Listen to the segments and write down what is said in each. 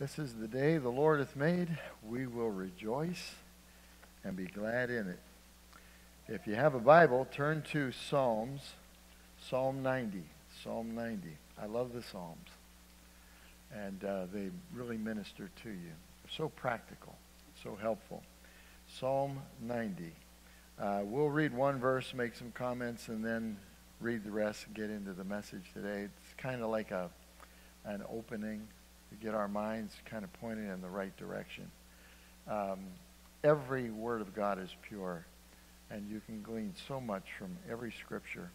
This is the day the Lord hath made. We will rejoice and be glad in it. If you have a Bible, turn to Psalms, Psalm 90. Psalm 90. I love the Psalms. And uh, they really minister to you. So practical, so helpful. Psalm 90. Uh, we'll read one verse, make some comments, and then read the rest and get into the message today. It's kind of like a an opening to get our minds kind of pointed in the right direction. Um, every word of God is pure, and you can glean so much from every scripture.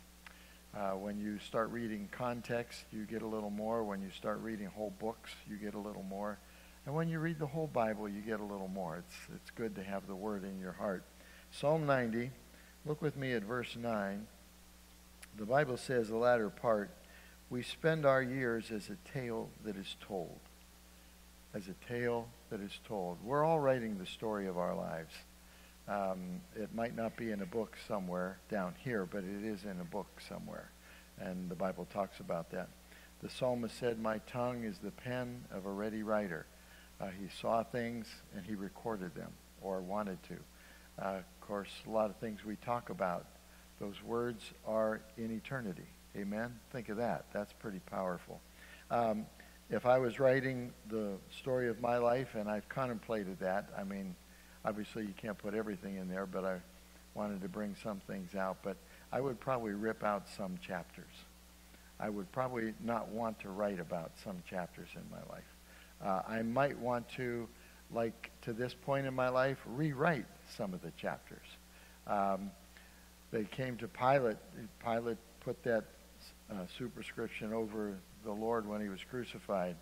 Uh, when you start reading context, you get a little more. When you start reading whole books, you get a little more. And when you read the whole Bible, you get a little more. It's, it's good to have the word in your heart. Psalm 90, look with me at verse 9. The Bible says, the latter part, we spend our years as a tale that is told. As a tale that is told. We're all writing the story of our lives. Um, it might not be in a book somewhere down here, but it is in a book somewhere. And the Bible talks about that. The psalmist said, My tongue is the pen of a ready writer. Uh, he saw things and he recorded them or wanted to. Uh, of course, a lot of things we talk about, those words are in eternity. Amen? Think of that. That's pretty powerful. Um, if I was writing the story of my life, and I've contemplated that, I mean, obviously you can't put everything in there, but I wanted to bring some things out. But I would probably rip out some chapters. I would probably not want to write about some chapters in my life. Uh, I might want to, like to this point in my life, rewrite some of the chapters. Um, they came to Pilate. Pilate put that uh, superscription over the Lord when he was crucified.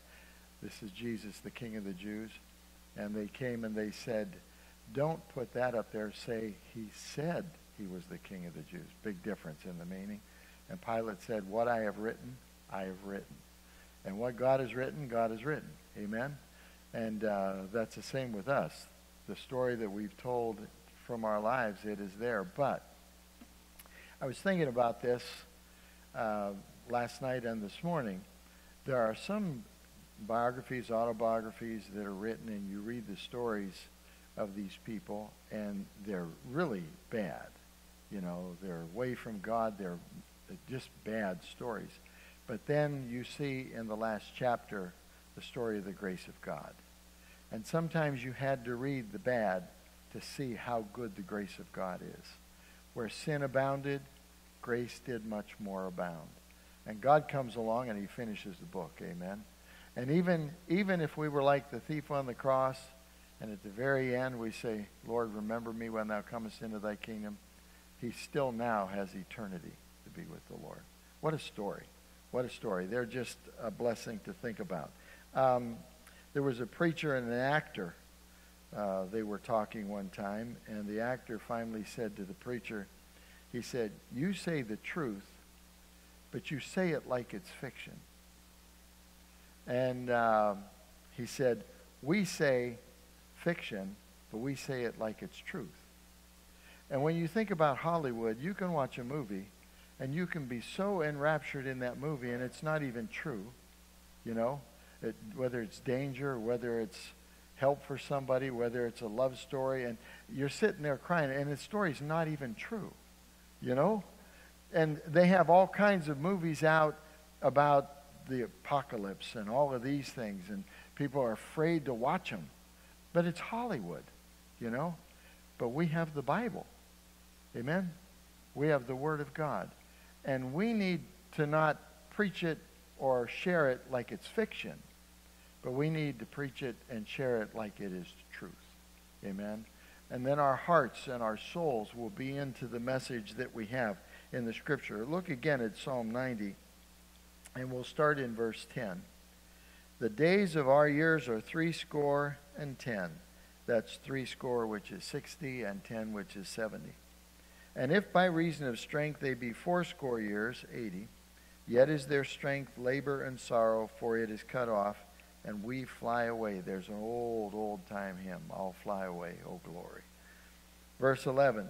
This is Jesus, the King of the Jews. And they came and they said, don't put that up there. Say, he said he was the King of the Jews. Big difference in the meaning. And Pilate said, what I have written, I have written. And what God has written, God has written. Amen? And uh, that's the same with us. The story that we've told from our lives, it is there. But I was thinking about this uh, last night and this morning. There are some biographies, autobiographies that are written, and you read the stories of these people, and they're really bad. You know, they're away from God. They're just bad stories. But then you see in the last chapter the story of the grace of God. And sometimes you had to read the bad to see how good the grace of God is. Where sin abounded, grace did much more abound. And God comes along and he finishes the book. Amen. And even, even if we were like the thief on the cross, and at the very end we say, Lord, remember me when thou comest into thy kingdom, he still now has eternity to be with the Lord. What a story. What a story. They're just a blessing to think about. Um, there was a preacher and an actor. Uh, they were talking one time, and the actor finally said to the preacher, he said, You say the truth, but you say it like it's fiction. And uh, he said, We say fiction, but we say it like it's truth. And when you think about Hollywood, you can watch a movie and you can be so enraptured in that movie and it's not even true, you know, it, whether it's danger, whether it's help for somebody, whether it's a love story, and you're sitting there crying and the story's not even true you know? And they have all kinds of movies out about the apocalypse and all of these things, and people are afraid to watch them. But it's Hollywood, you know? But we have the Bible. Amen? We have the Word of God. And we need to not preach it or share it like it's fiction, but we need to preach it and share it like it is truth. Amen? And then our hearts and our souls will be into the message that we have in the scripture. Look again at Psalm 90, and we'll start in verse 10. The days of our years are threescore and ten. That's threescore, which is 60, and ten, which is 70. And if by reason of strength they be fourscore years, 80, yet is their strength labor and sorrow, for it is cut off and we fly away. There's an old, old time hymn, I'll fly away, O glory. Verse 11,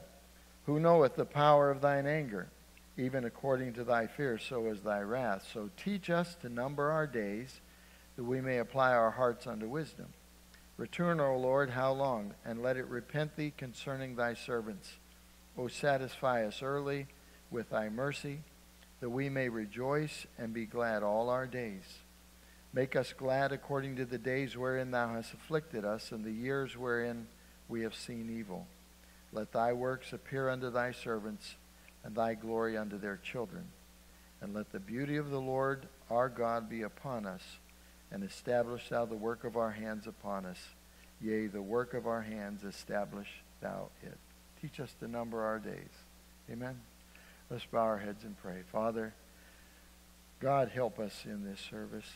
Who knoweth the power of thine anger? Even according to thy fear, so is thy wrath. So teach us to number our days, that we may apply our hearts unto wisdom. Return, O Lord, how long? And let it repent thee concerning thy servants. O satisfy us early with thy mercy, that we may rejoice and be glad all our days. Make us glad according to the days wherein thou hast afflicted us, and the years wherein we have seen evil. Let thy works appear unto thy servants, and thy glory unto their children. And let the beauty of the Lord our God be upon us, and establish thou the work of our hands upon us. Yea, the work of our hands establish thou it. Teach us to number our days. Amen. Let's bow our heads and pray. Father, God, help us in this service.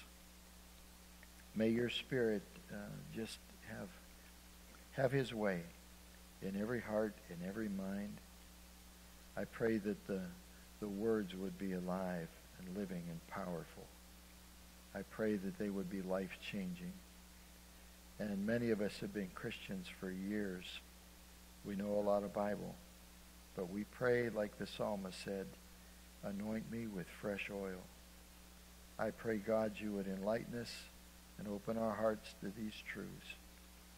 May your Spirit uh, just have, have his way in every heart, in every mind. I pray that the, the words would be alive and living and powerful. I pray that they would be life-changing. And many of us have been Christians for years. We know a lot of Bible. But we pray, like the psalmist said, anoint me with fresh oil. I pray, God, you would enlighten us and open our hearts to these truths.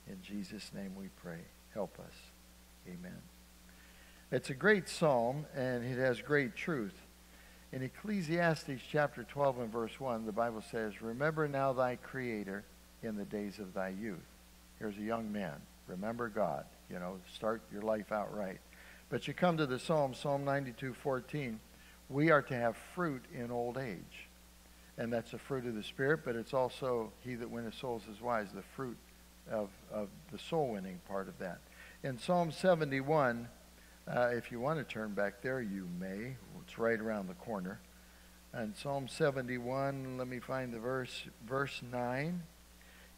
In Jesus' name we pray. Help us. Amen. It's a great psalm, and it has great truth. In Ecclesiastes chapter 12 and verse 1, the Bible says, Remember now thy Creator in the days of thy youth. Here's a young man. Remember God. You know, start your life out right. But you come to the Psalm, Psalm 92, 14. We are to have fruit in old age. And that's the fruit of the Spirit, but it's also he that winneth souls is wise, the fruit of, of the soul winning part of that. In Psalm 71, uh, if you want to turn back there, you may. It's right around the corner. And Psalm 71, let me find the verse, verse 9.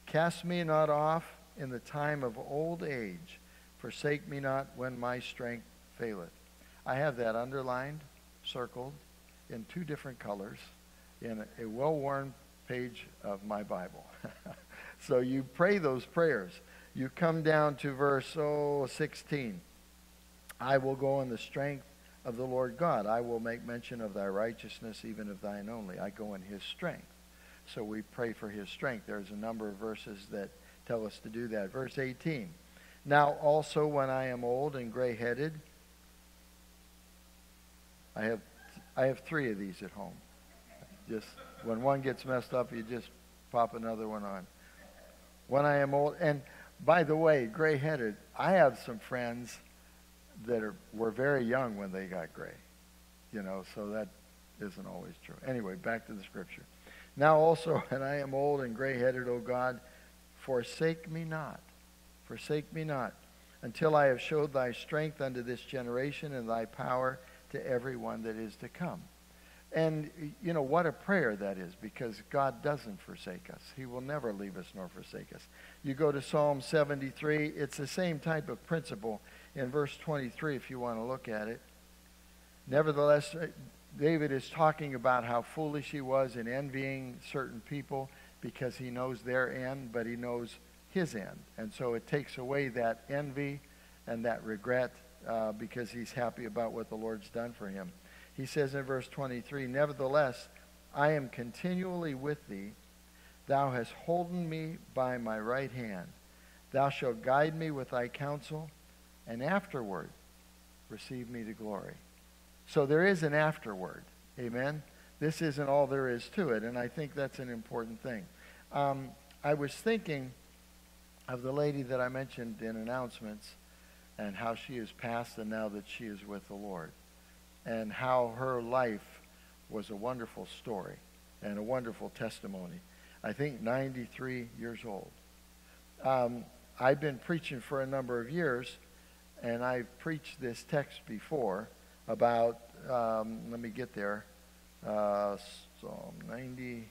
Cast me not off in the time of old age. Forsake me not when my strength faileth. I have that underlined, circled, in two different colors in a, a well-worn page of my Bible. so you pray those prayers. You come down to verse oh, 16. I will go in the strength of the Lord God. I will make mention of thy righteousness, even of thine only. I go in his strength. So we pray for his strength. There's a number of verses that tell us to do that. Verse 18. Now also when I am old and gray-headed, I have, I have three of these at home. Just when one gets messed up, you just pop another one on. When I am old, and by the way, gray-headed, I have some friends that are, were very young when they got gray. You know, so that isn't always true. Anyway, back to the scripture. Now also, when I am old and gray-headed, O God, forsake me not. Forsake me not, until I have showed thy strength unto this generation and thy power to everyone that is to come. And, you know, what a prayer that is because God doesn't forsake us. He will never leave us nor forsake us. You go to Psalm 73, it's the same type of principle in verse 23 if you want to look at it. Nevertheless, uh, David is talking about how foolish he was in envying certain people because he knows their end, but he knows his end. And so it takes away that envy and that regret uh, because he's happy about what the Lord's done for him. He says in verse 23, Nevertheless, I am continually with thee. Thou hast holden me by my right hand. Thou shalt guide me with thy counsel and afterward receive me to glory. So there is an afterward. Amen? This isn't all there is to it, and I think that's an important thing. Um, I was thinking of the lady that I mentioned in announcements and how she is passed and now that she is with the Lord, and how her life was a wonderful story and a wonderful testimony. I think 93 years old. Um, I've been preaching for a number of years and I've preached this text before about, um, let me get there, uh, Psalm 90.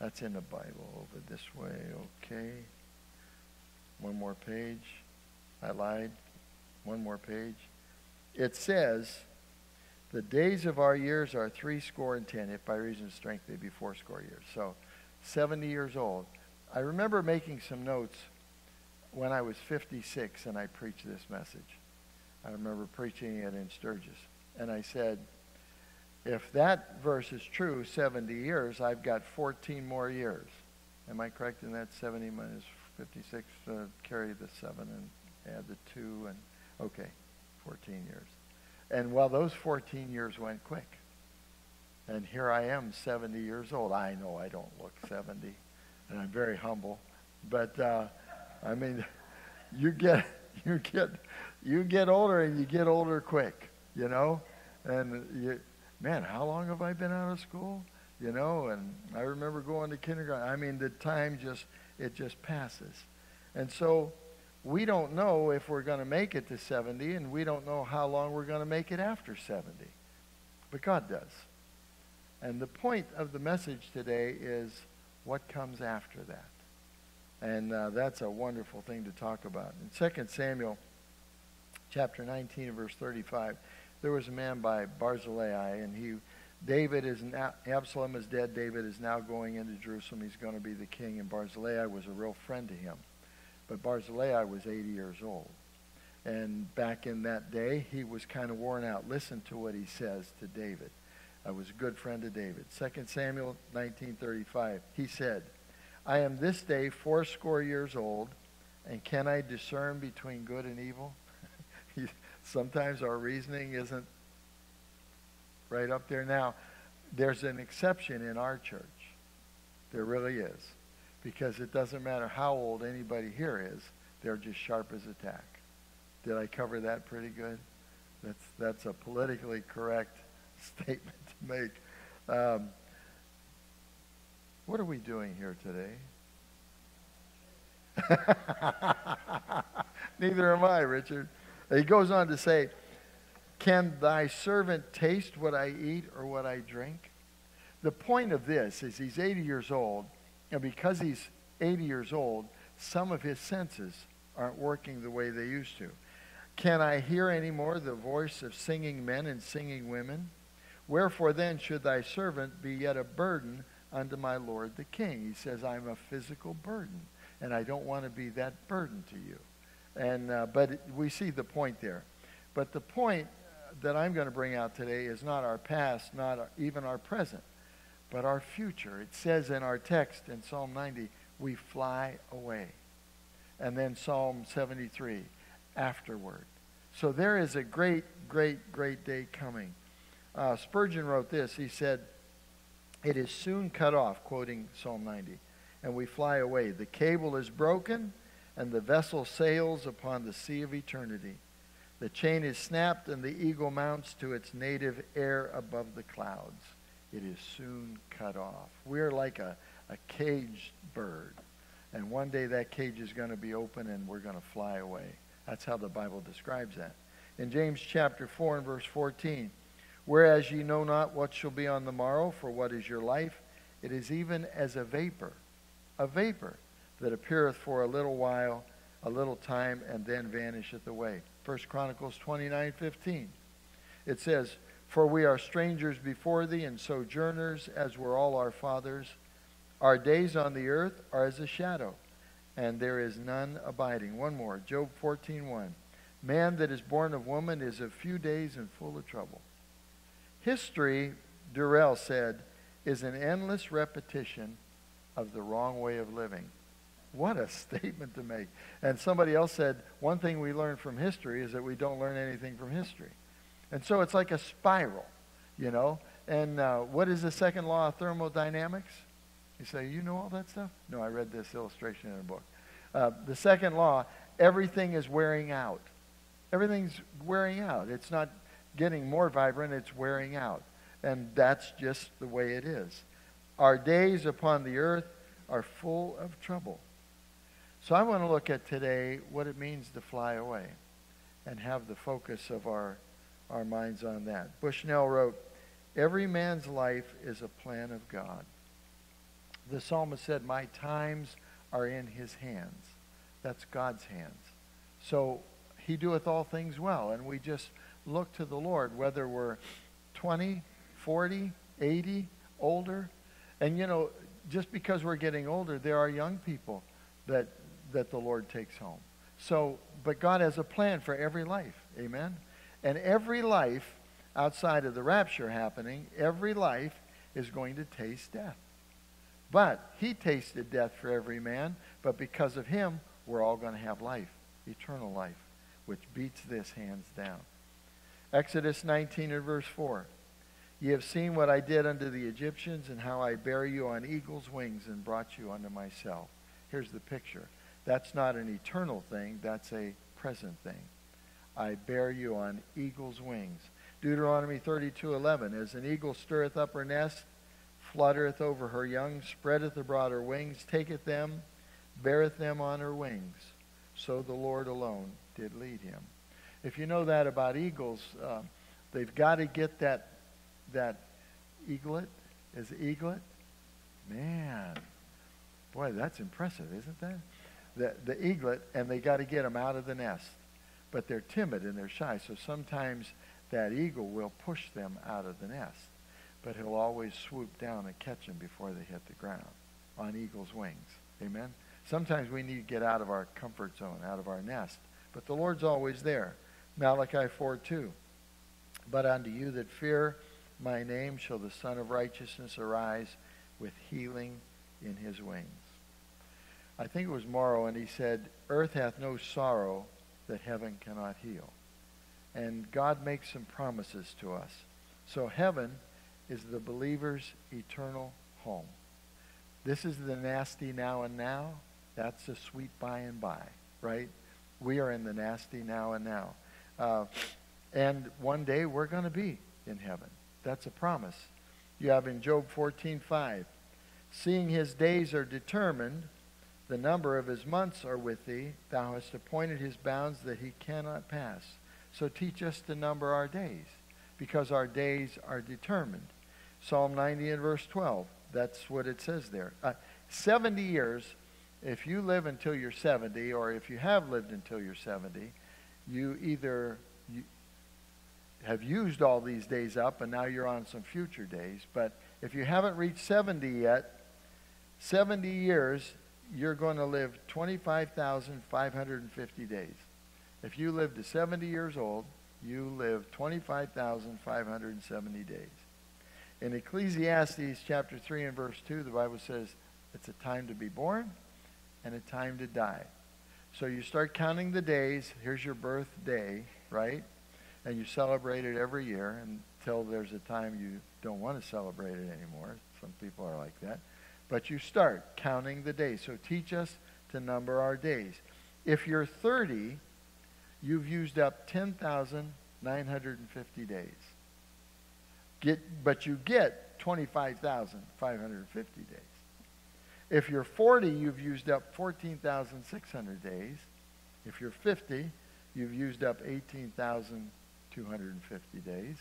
That's in the Bible over this way. Okay. One more page. I lied. One more page. It says, The days of our years are three score and ten, if by reason of strength they be four score years. So, 70 years old. I remember making some notes when I was 56 and I preached this message. I remember preaching it in Sturgis. And I said, if that verse is true, 70 years, I've got 14 more years. Am I correct in that? 70 minus 56, uh, carry the 7 and add the 2, and okay, 14 years. And well, those 14 years went quick. And here I am, 70 years old. I know I don't look 70, and I'm very humble. But, uh, I mean, you get, you get, you get older and you get older quick, you know? And you, man, how long have I been out of school? You know, and I remember going to kindergarten. I mean, the time just, it just passes. And so we don't know if we're going to make it to 70, and we don't know how long we're going to make it after 70. But God does. And the point of the message today is what comes after that. And uh, that's a wonderful thing to talk about. In 2 Samuel chapter 19 verse 35, there was a man by Barzillai, and he, David is now, Absalom is dead. David is now going into Jerusalem. He's going to be the king, and Barzillai was a real friend to him. But Barzillai was 80 years old. And back in that day, he was kind of worn out. Listen to what he says to David. I was a good friend of David. 2 Samuel 19.35, he said, I am this day fourscore years old, and can I discern between good and evil? Sometimes our reasoning isn't right up there. Now, there's an exception in our church. There really is. Because it doesn't matter how old anybody here is, they're just sharp as a tack. Did I cover that pretty good? That's, that's a politically correct statement to make. Um, what are we doing here today? Neither am I, Richard. He goes on to say, Can thy servant taste what I eat or what I drink? The point of this is he's 80 years old, and because he's 80 years old, some of his senses aren't working the way they used to. Can I hear any more the voice of singing men and singing women? Wherefore then should thy servant be yet a burden unto my Lord the king? He says, I'm a physical burden, and I don't want to be that burden to you. And, uh, but we see the point there. But the point that I'm going to bring out today is not our past, not our, even our present, but our future. It says in our text in Psalm 90, we fly away. And then Psalm 73, afterward. So there is a great, great, great day coming. Uh, Spurgeon wrote this. He said, It is soon cut off, quoting Psalm 90, and we fly away. The cable is broken and the vessel sails upon the sea of eternity. The chain is snapped, and the eagle mounts to its native air above the clouds. It is soon cut off. We're like a, a caged bird. And one day that cage is going to be open and we're going to fly away. That's how the Bible describes that. In James chapter 4 and verse 14, whereas ye know not what shall be on the morrow, for what is your life? It is even as a vapor. A vapor that appeareth for a little while, a little time, and then vanisheth away. 1 Chronicles 29, 15. It says, For we are strangers before thee, and sojourners, as were all our fathers. Our days on the earth are as a shadow, and there is none abiding. One more, Job 14, 1. Man that is born of woman is of few days and full of trouble. History, Durrell said, is an endless repetition of the wrong way of living. What a statement to make. And somebody else said, one thing we learn from history is that we don't learn anything from history. And so it's like a spiral, you know. And uh, what is the second law of thermodynamics? You say, you know all that stuff? No, I read this illustration in a book. Uh, the second law, everything is wearing out. Everything's wearing out. It's not getting more vibrant, it's wearing out. And that's just the way it is. Our days upon the earth are full of trouble. So I want to look at today what it means to fly away and have the focus of our, our minds on that. Bushnell wrote, Every man's life is a plan of God. The psalmist said, My times are in his hands. That's God's hands. So he doeth all things well. And we just look to the Lord, whether we're 20, 40, 80, older. And, you know, just because we're getting older, there are young people that that the Lord takes home. So, but God has a plan for every life. Amen? And every life outside of the rapture happening, every life is going to taste death. But he tasted death for every man, but because of him, we're all going to have life, eternal life, which beats this hands down. Exodus 19 and verse 4. Ye have seen what I did unto the Egyptians, and how I bare you on eagle's wings and brought you unto myself. Here's the picture. That's not an eternal thing, that's a present thing. I bear you on eagle's wings. Deuteronomy 32:11 As an eagle stirreth up her nest, fluttereth over her young, spreadeth abroad her wings, taketh them, beareth them on her wings. So the Lord alone did lead him. If you know that about eagles, uh, they've got to get that that eaglet. Is eaglet? Man, boy, that's impressive, isn't that? The the eaglet, and they got to get them out of the nest, but they're timid and they're shy. So sometimes that eagle will push them out of the nest but he'll always swoop down and catch them before they hit the ground on eagle's wings. Amen? Sometimes we need to get out of our comfort zone, out of our nest, but the Lord's always there. Malachi 4 2. But unto you that fear my name shall the Sun of Righteousness arise with healing in his wings. I think it was Morrow, and he said, Earth hath no sorrow that heaven cannot heal. And God makes some promises to us. So heaven is the believer's eternal home. This is the nasty now and now. That's the sweet by and by, right? We are in the nasty now and now. Uh, and one day we're going to be in heaven. That's a promise. You have in Job 14:5, seeing his days are determined, the number of his months are with thee. Thou hast appointed his bounds that he cannot pass. So teach us to number our days, because our days are determined. Psalm 90 and verse 12. That's what it says there. Uh, 70 years, if you live until you're 70, or if you have lived until you're 70, you either you have used all these days up and now you're on some future days. But if you haven't reached 70 yet, 70 years, you're going to live 25,550 days. If you live to 70 years old, you live 25,570 days. In Ecclesiastes chapter 3 and verse 2, the Bible says it's a time to be born and a time to die. So you start counting the days. Here's your birthday, right? And you celebrate it every year until there's a time you don't want to celebrate it anymore. Some people are like that. But you start counting the days. So teach us to number our days. If you're 30, you've used up 10,950 days. Get, but you get 25,550 days. If you're 40, you've used up 14,600 days. If you're 50, you've used up 18,250 days.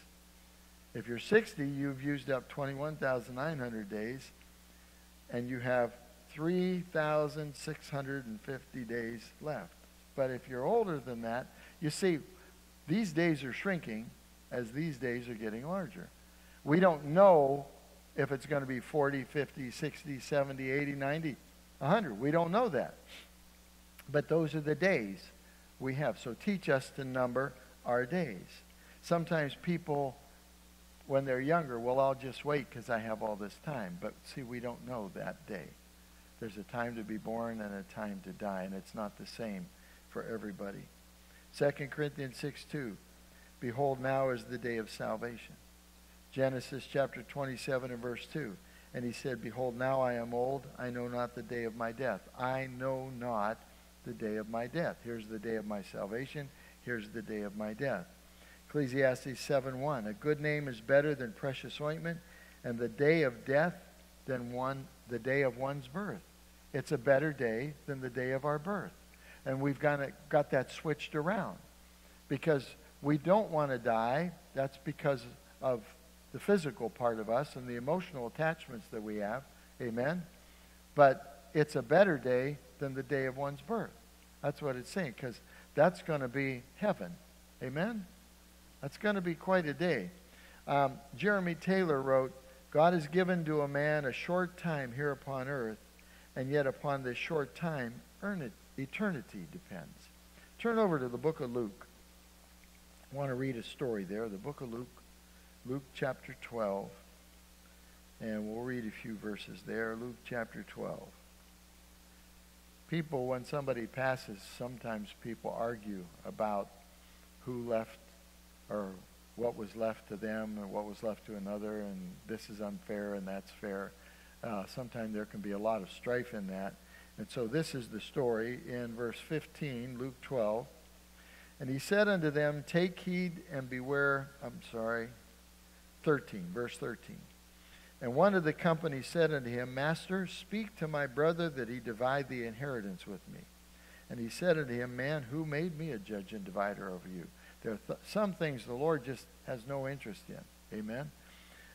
If you're 60, you've used up 21,900 days, and you have 3,650 days left. But if you're older than that, you see, these days are shrinking as these days are getting larger. We don't know if it's going to be 40, 50, 60, 70, 80, 90, 100. We don't know that. But those are the days we have. So teach us to number our days. Sometimes people, when they're younger, well, I'll just wait because I have all this time. But see, we don't know that day. There's a time to be born and a time to die, and it's not the same for everybody. 2 Corinthians 6 2. Behold, now is the day of salvation. Genesis chapter 27 and verse 2. And he said, Behold, now I am old. I know not the day of my death. I know not the day of my death. Here's the day of my salvation. Here's the day of my death. Ecclesiastes 7 1. A good name is better than precious ointment, and the day of death than one the day of one's birth. It's a better day than the day of our birth. And we've got, it, got that switched around. Because we don't want to die. That's because of the physical part of us and the emotional attachments that we have. Amen. But it's a better day than the day of one's birth. That's what it's saying, because that's going to be heaven. Amen? That's going to be quite a day. Um, Jeremy Taylor wrote, God has given to a man a short time here upon earth, and yet upon this short time, eternity depends. Turn over to the book of Luke. I want to read a story there, the book of Luke. Luke chapter 12. And we'll read a few verses there. Luke chapter 12. People, when somebody passes, sometimes people argue about who left or what was left to them and what was left to another, and this is unfair and that's fair. Uh, sometimes there can be a lot of strife in that. And so this is the story in verse 15, Luke 12. And he said unto them, Take heed and beware. I'm sorry, 13, verse 13. And one of the company said unto him, Master, speak to my brother that he divide the inheritance with me. And he said unto him, Man, who made me a judge and divider over you? There are th- some things the Lord just has no interest in. Amen.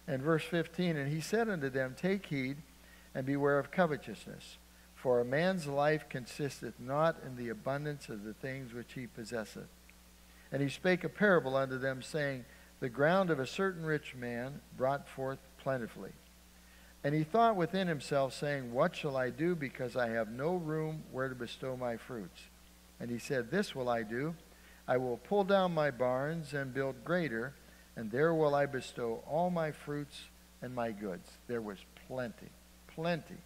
And verse 15, And he said unto them, Take heed and beware of covetousness. For a man's life consisteth not in the abundance of the things which he possesseth. And he spake a parable unto them, saying, The ground of a certain rich man brought forth plentifully. And he thought within himself, saying, What shall I do, because I have no room where to bestow my fruits? And he said, This will I do. I will pull down my barns and build greater, and there will I bestow all my fruits and my goods. There was plenty, plenty.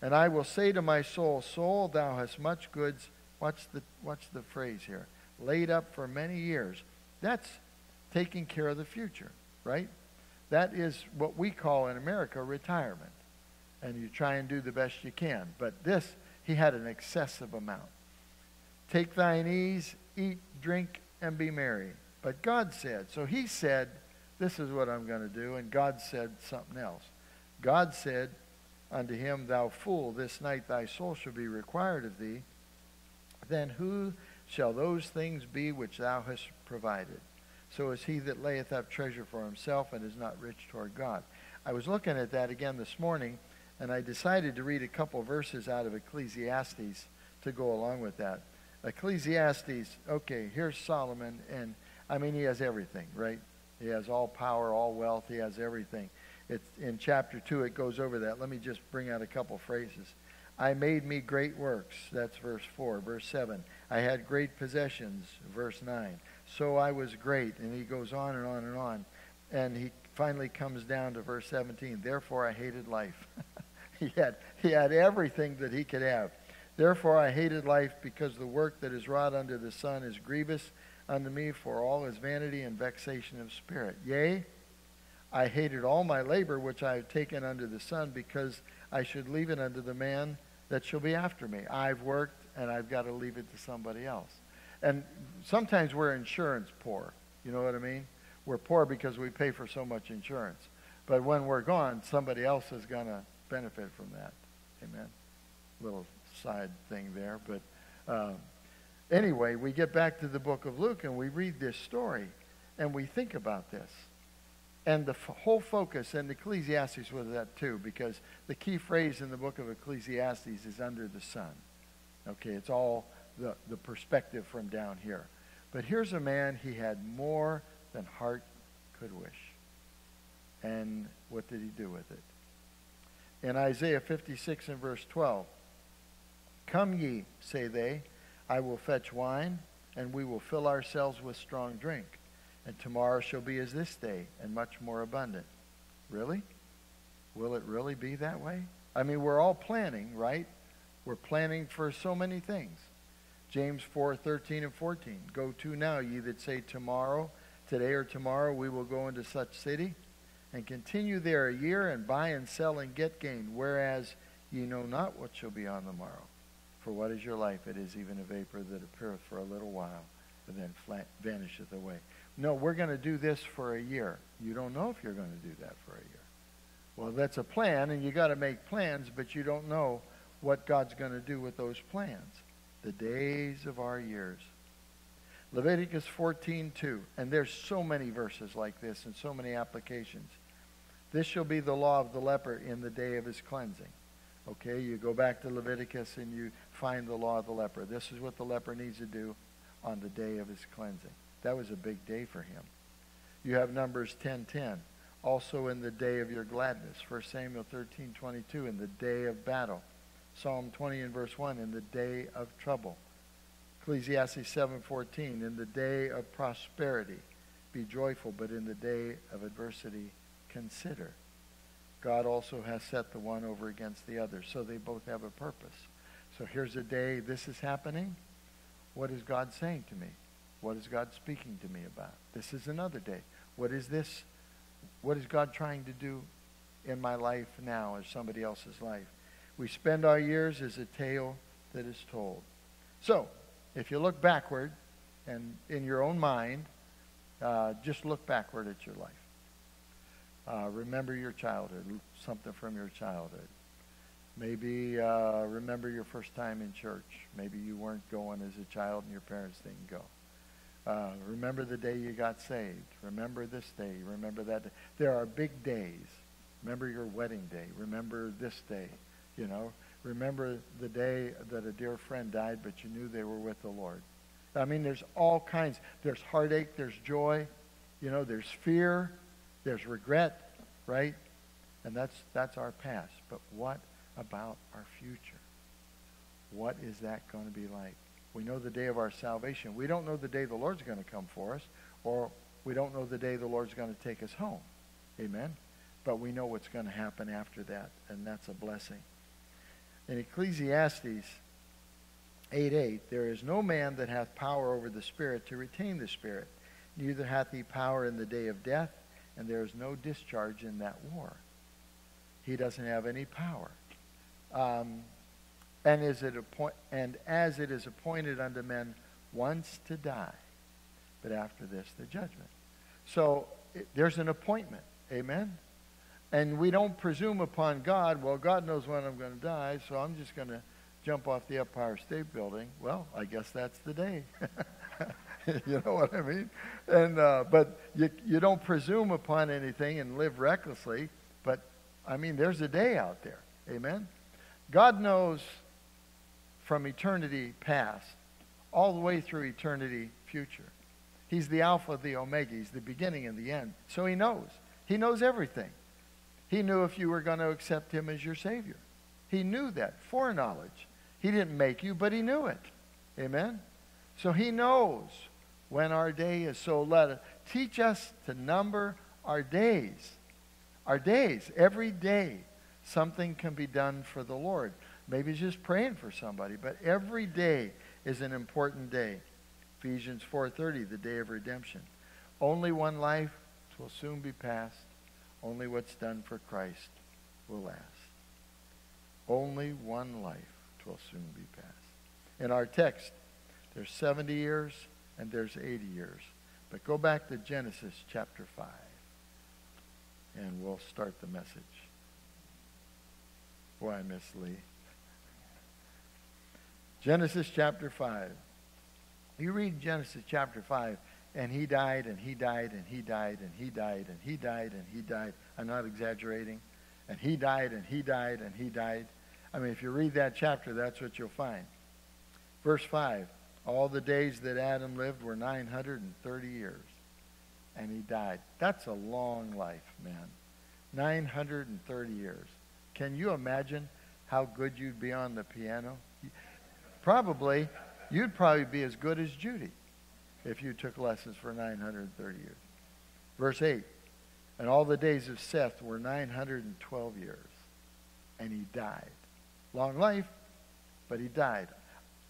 And I will say to my soul, Soul, thou hast much goods. Watch the, watch the phrase here. Laid up for many years. That's taking care of the future, right? That is what we call in America retirement. And you try and do the best you can. But this, he had an excessive amount. Take thine ease, eat, drink, and be merry. But God said, so he said, this is what I'm going to do. And God said something else. God said, unto him, Thou fool, this night thy soul shall be required of thee. Then who shall those things be which thou hast provided? So is he that layeth up treasure for himself and is not rich toward God. I was looking at that again this morning, and I decided to read a couple verses out of Ecclesiastes to go along with that. Ecclesiastes, okay, here's Solomon, and I mean, he has everything, right? He has all power, all wealth, he has everything. It's in chapter 2, it goes over that. Let me just bring out a couple phrases. I made me great works. That's verse 4. Verse 7. I had great possessions. Verse 9. So I was great. And he goes on and on and on. And he finally comes down to verse 17. Therefore I hated life. he, had, he had everything that he could have. Therefore I hated life because the work that is wrought under the sun is grievous unto me for all is vanity and vexation of spirit. Yea, I hated all my labor which I have taken under the sun because I should leave it unto the man that shall be after me. I've worked and I've got to leave it to somebody else. And sometimes we're insurance poor. You know what I mean? We're poor because we pay for so much insurance. But when we're gone, somebody else is going to benefit from that. Amen. Little side thing there. But uh, anyway, we get back to the book of Luke and we read this story and we think about this. And the f- whole focus, and Ecclesiastes was that too, because the key phrase in the book of Ecclesiastes is under the sun. Okay, it's all the, the perspective from down here. But here's a man, he had more than heart could wish. And what did he do with it? In Isaiah 56 and verse 12, Come ye, say they, I will fetch wine, and we will fill ourselves with strong drink and tomorrow shall be as this day, and much more abundant. Really? Will it really be that way? I mean, we're all planning, right? We're planning for so many things. James 4, 13 and 14. Go to now, ye that say tomorrow, today or tomorrow we will go into such city, and continue there a year, and buy and sell and get gain, whereas ye know not what shall be on the morrow. For what is your life? It is even a vapor that appeareth for a little while, and then vanisheth away. No, we're going to do this for a year. You don't know if you're going to do that for a year. Well, that's a plan, and you got to make plans, but you don't know what God's going to do with those plans. The days of our years. Leviticus 14:2, and there's so many verses like this and so many applications. This shall be the law of the leper in the day of his cleansing. Okay, you go back to Leviticus and you find the law of the leper. This is what the leper needs to do on the day of his cleansing. That was a big day for him. You have Numbers 10.10. Also in the day of your gladness. 1 Samuel 13.22. In the day of battle. Psalm 20 and verse 1. In the day of trouble. Ecclesiastes 7.14. In the day of prosperity. Be joyful, but in the day of adversity, consider. God also has set the one over against the other. So they both have a purpose. So here's a day this is happening. What is God saying to me? What is God speaking to me about? This is another day. What is this? What is God trying to do in my life now or somebody else's life? We spend our years as a tale that is told. So, if you look backward and in your own mind, uh, just look backward at your life. Uh, remember your childhood, something from your childhood. Maybe uh, remember your first time in church. Maybe you weren't going as a child and your parents didn't go. Uh, remember the day you got saved. Remember this day. Remember that day. There are big days. Remember your wedding day. Remember this day. You know, remember the day that a dear friend died, but you knew they were with the Lord. I mean, there's all kinds. There's heartache. There's joy. You know, there's fear. There's regret, right? And that's, that's our past. But what about our future? What is that going to be like? We know the day of our salvation. We don't know the day the Lord's going to come for us, or we don't know the day the Lord's going to take us home. Amen? But we know what's going to happen after that, and that's a blessing. In Ecclesiastes 8.8, there is no man that hath power over the Spirit to retain the Spirit, neither hath he power in the day of death, and there is no discharge in that war. He doesn't have any power. Um, and, is it appoint- and as it is appointed unto men once to die, but after this the judgment. So it, there's an appointment. Amen? And we don't presume upon God, well, God knows when I'm going to die, so I'm just going to jump off the Empire State Building. Well, I guess that's the day. you know what I mean? And uh, but you you don't presume upon anything and live recklessly. But I mean, there's a day out there. Amen. God knows from eternity past all the way through eternity future. He's the Alpha, the Omega. He's the beginning and the end. So he knows. He knows everything. He knew if you were going to accept him as your Savior. He knew that foreknowledge. He didn't make you, but he knew it. Amen? So he knows when our day is. So let teach us to number our days. Our days. Every day, something can be done for the Lord. Maybe it's just praying for somebody, but every day is an important day. Ephesians 4:30, the day of redemption. Only one life will soon be passed. Only what's done for Christ will last. Only one life will soon be passed. In our text, there's 70 years and there's 80 years. But go back to Genesis chapter 5, and we'll start the message. Why, Miss Lee? Genesis chapter 5. You read Genesis chapter 5, and he died, and he died, and he died, and he died, and he died, and he died. I'm not exaggerating. And he died, and he died, and he died. I mean, if you read that chapter, that's what you'll find. Verse 5 All the days that Adam lived were 930 years, and he died. That's a long life, man. 930 years. Can you imagine how good you'd be on the piano? Probably, you'd probably be as good as Judy if you took lessons for 930 years. Verse 8 And all the days of Seth were 912 years, and he died. Long life, but he died.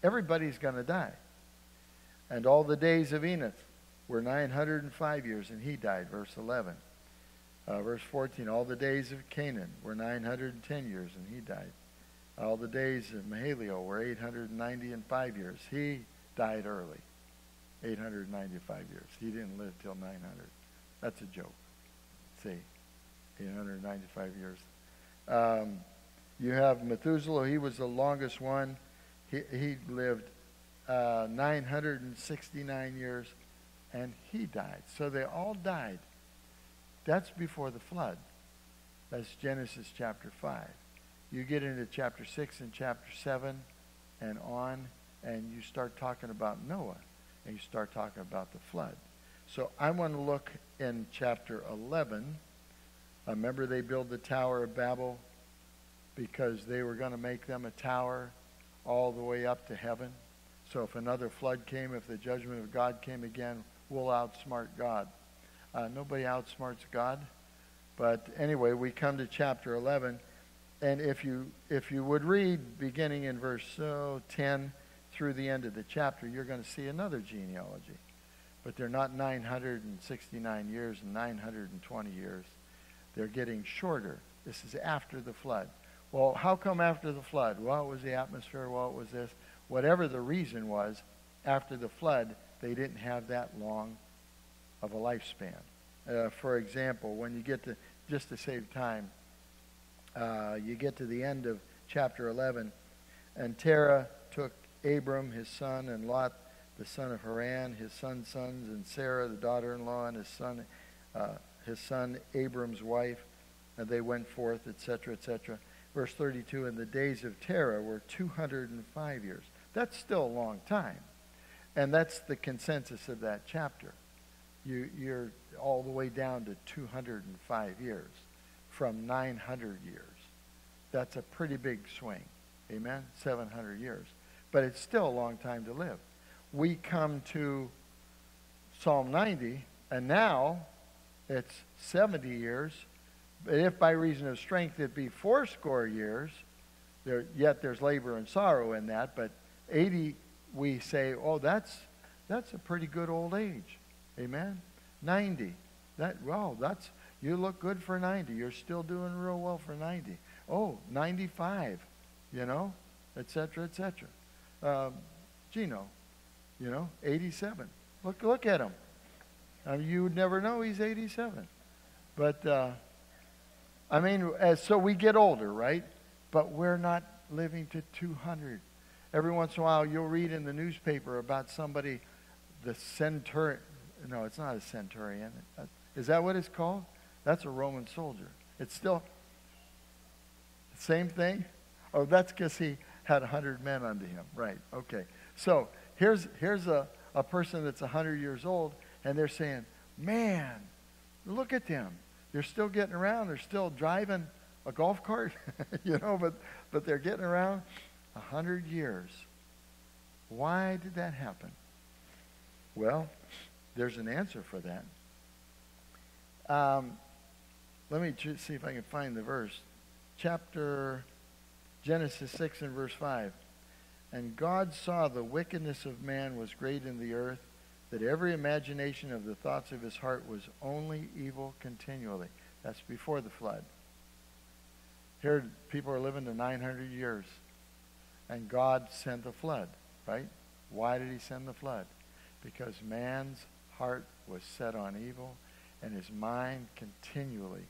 Everybody's going to die. And all the days of Enoch were 905 years, and he died. Verse 11. Uh, verse 14, all the days of Cainan were 910 years, and he died. All the days of Mahalalel were 895 years. He died early. 895 years. He didn't live till 900. That's a joke. See, 895 years. Um, you have Methuselah. He was the longest one. He, he lived uh, 969 years, and he died. So they all died. That's before the flood. That's Genesis chapter 5. You get into chapter 6 and chapter 7 and on, and you start talking about Noah, and you start talking about the flood. So I want to look in chapter 11. Uh, remember they build the Tower of Babel because they were going to make them a tower all the way up to heaven. So if another flood came, if the judgment of God came again, we'll outsmart God. Uh, nobody outsmarts God. But anyway, we come to chapter 11. And if you, if you would read beginning in verse oh, 10 through the end of the chapter, you're going to see another genealogy. But they're not 969 years and 920 years. They're getting shorter. This is after the flood. Well, how come after the flood? Well, it was the atmosphere. Well, it was this. Whatever the reason was, after the flood, they didn't have that long of a lifespan. Uh, for example, when you get to, just to save time, uh, you get to the end of chapter 11, and Terah took Abram, his son, and Lot, the son of Haran, his son's sons, and Sarah, the daughter-in-law, and his son, uh, his son Abram's wife, and they went forth, etc., etc. Verse 32, and the days of Terah were 205 years. That's still a long time. And that's the consensus of that chapter. You, you're all the way down to 205 years from 900 years. That's a pretty big swing. Amen? 700 years. But it's still a long time to live. We come to Psalm 90, and now it's 70 years. But if by reason of strength it be fourscore years, there, yet there's labor and sorrow in that. But 80, we say, oh, that's, that's a pretty good old age. Amen? 90. That, well, that's, you look good for 90. You're still doing real well for 90. Oh, 95, you know, etc., etc. Um, Gino, you know, 87. Look, look at him. I mean, you would never know he's 87. But, uh, I mean, as, so we get older, right? But we're not living to 200. Every once in a while, you'll read in the newspaper about somebody, the centurion. No, it's not a centurion. Uh, is that what it's called? That's a Roman soldier. It's still the same thing. Oh, that's because he had 100 men under him. Right. Okay. So here's, here's a, a person that's 100 years old, and they're saying, man, look at them. They're still getting around. They're still driving a golf cart, you know, but, but they're getting around. 100 years. Why did that happen? Well, there's an answer for that. Um, let me see if I can find the verse. Chapter Genesis 6 and verse 5. And God saw the wickedness of man was great in the earth, that every imagination of the thoughts of his heart was only evil continually. That's before the flood. Here, people are living to 900 years. And God sent the flood, right? Why did he send the flood? Because man's heart was set on evil and his mind continually,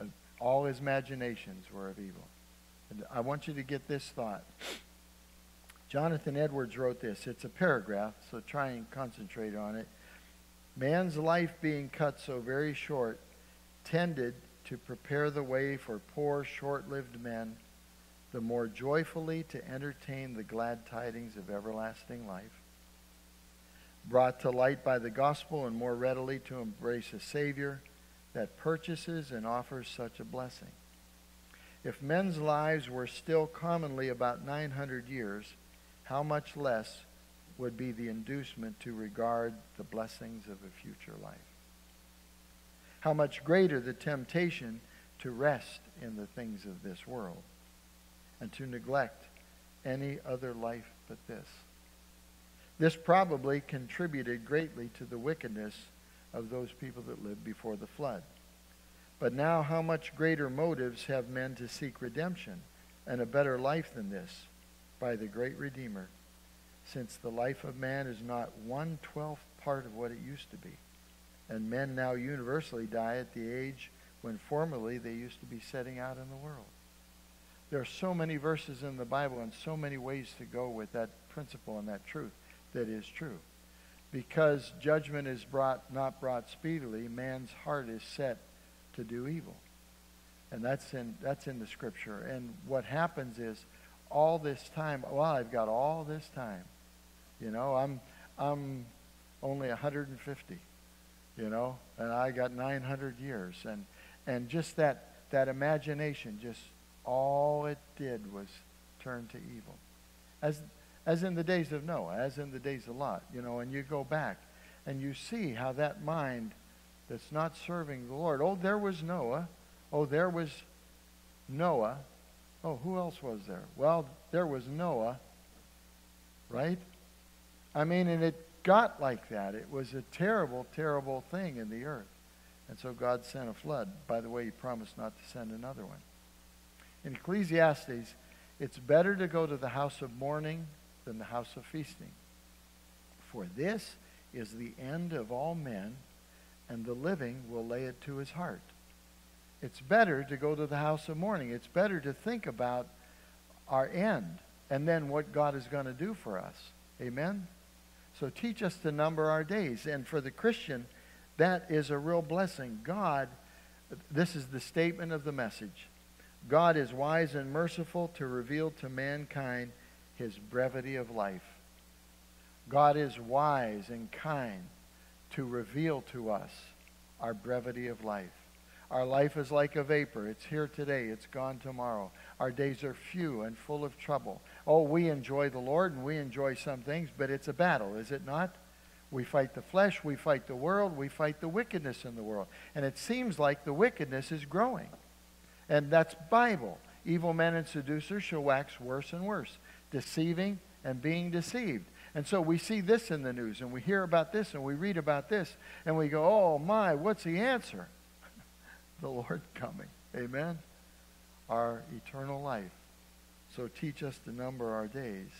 uh, all his imaginations were of evil. And I want you to get this thought. Jonathan Edwards wrote this. It's a paragraph, so try and concentrate on it. Man's life being cut so very short tended to prepare the way for poor, short-lived men the more joyfully to entertain the glad tidings of everlasting life. Brought to light by the gospel and more readily to embrace a Savior that purchases and offers such a blessing. If men's lives were still commonly about 900 years, how much less would be the inducement to regard the blessings of a future life? How much greater the temptation to rest in the things of this world? and to neglect any other life but this. This probably contributed greatly to the wickedness of those people that lived before the flood. But now, how much greater motives have men to seek redemption and a better life than this by the great Redeemer, since the life of man is not one twelfth part of what it used to be, and men now universally die at the age when formerly they used to be setting out in the world. There are so many verses in the Bible and so many ways to go with that principle and that truth that is true. Because judgment is brought not brought speedily, man's heart is set to do evil. And that's in that's in the scripture. And what happens is all this time, well, I've got all this time. You know, I'm I'm only 150, you know, and I got 900 years and and just that that imagination just all it did was turn to evil. As, as in the days of Noah, as in the days of Lot, you know, and you go back and you see how that mind that's not serving the Lord. Oh, there was Noah. Oh, there was Noah. Oh, who else was there? Well, there was Noah, right? I mean, and it got like that. It was a terrible, terrible thing in the earth. And so God sent a flood. By the way, he promised not to send another one. In Ecclesiastes, it's better to go to the house of mourning than the house of feasting. For this is the end of all men, and the living will lay it to his heart. It's better to go to the house of mourning. It's better to think about our end and then what God is going to do for us. Amen? So teach us to number our days. And for the Christian, that is a real blessing. God, this is the statement of the message God is wise and merciful to reveal to mankind his brevity of life. God is wise and kind to reveal to us our brevity of life. Our life is like a vapor. It's here today, it's gone tomorrow. Our days are few and full of trouble. Oh, we enjoy the Lord and we enjoy some things, but it's a battle, is it not? We fight the flesh, we fight the world, we fight the wickedness in the world. And it seems like the wickedness is growing. And that's Bible. Evil men and seducers shall wax worse and worse, deceiving and being deceived. And so we see this in the news, and we hear about this, and we read about this, and we go, oh my, what's the answer? The Lord coming. Amen? Our eternal life. So teach us to number our days.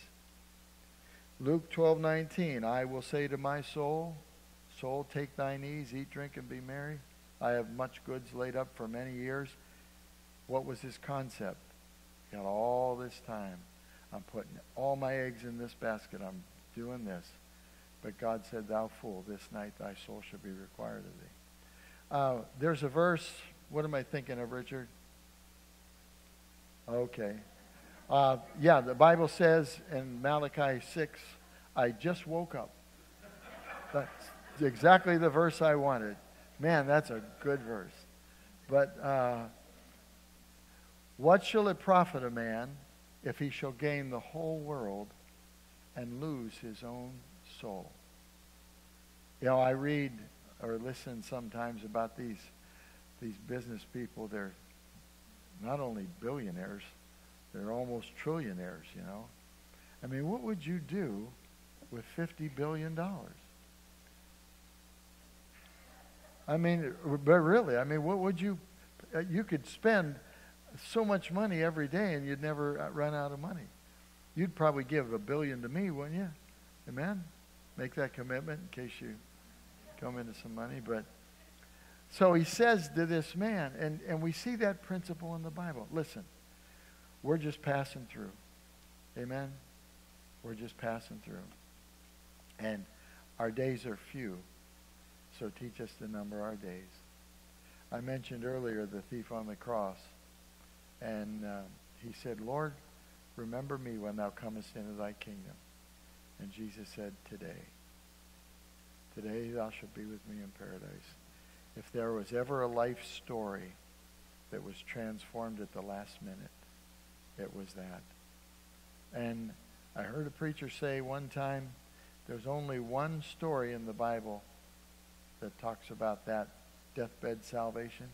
Luke 12, 19, I will say to my soul, Soul, take thine ease, eat, drink, and be merry. I have much goods laid up for many years. What was his concept? Got all this time. I'm putting all my eggs in this basket. I'm doing this. But God said, Thou fool, this night thy soul shall be required of thee. Uh, there's a verse. What am I thinking of, Richard? Okay. Uh, yeah, the Bible says in Malachi 6, I just woke up. That's exactly the verse I wanted. Man, that's a good verse. But uh, what shall it profit a man if he shall gain the whole world and lose his own soul? You know, I read or listen sometimes about these these business people. They're not only billionaires, they're almost trillionaires, you know. I mean, what would you do with $50 billion? I mean, but really, I mean, what would you, you could spend so much money every day and you'd never run out of money. You'd probably give a billion to me, wouldn't you? Amen? Make that commitment in case you come into some money. But so he says to this man, and, and we see that principle in the Bible. Listen, we're just passing through. Amen? We're just passing through. And our days are few. So teach us to number our days. I mentioned earlier the thief on the cross. And uh, he said, Lord, remember me when thou comest into thy kingdom. And Jesus said, Today. Today thou shalt be with me in paradise. If there was ever a life story that was transformed at the last minute, it was that. And I heard a preacher say one time, there's only one story in the Bible that talks about that deathbed salvation.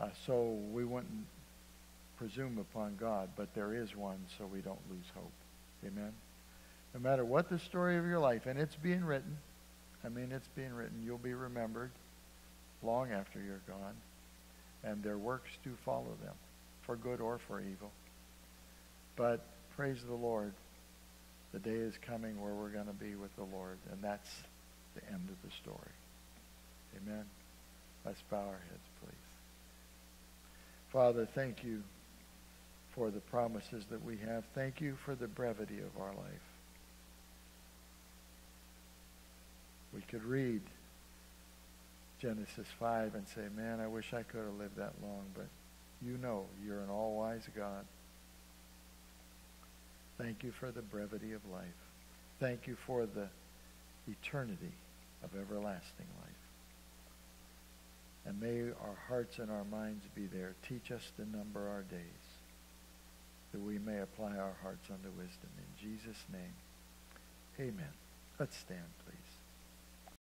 Uh, so we wouldn't presume upon God, but there is one so we don't lose hope. Amen? No matter what the story of your life, and it's being written, I mean, it's being written, you'll be remembered long after you're gone, and their works do follow them for good or for evil. But praise the Lord, the day is coming where we're going to be with the Lord, and that's the end of the story. Amen. Let's bow our heads, please. Father, thank you for the promises that we have. Thank you for the brevity of our life. We could read Genesis 5 and say, man, I wish I could have lived that long, but you know you're an all-wise God. Thank you for the brevity of life. Thank you for the eternity of everlasting life. And may our hearts and our minds be there. Teach us to number our days, that we may apply our hearts unto wisdom. In Jesus' name, amen. Let's stand, please.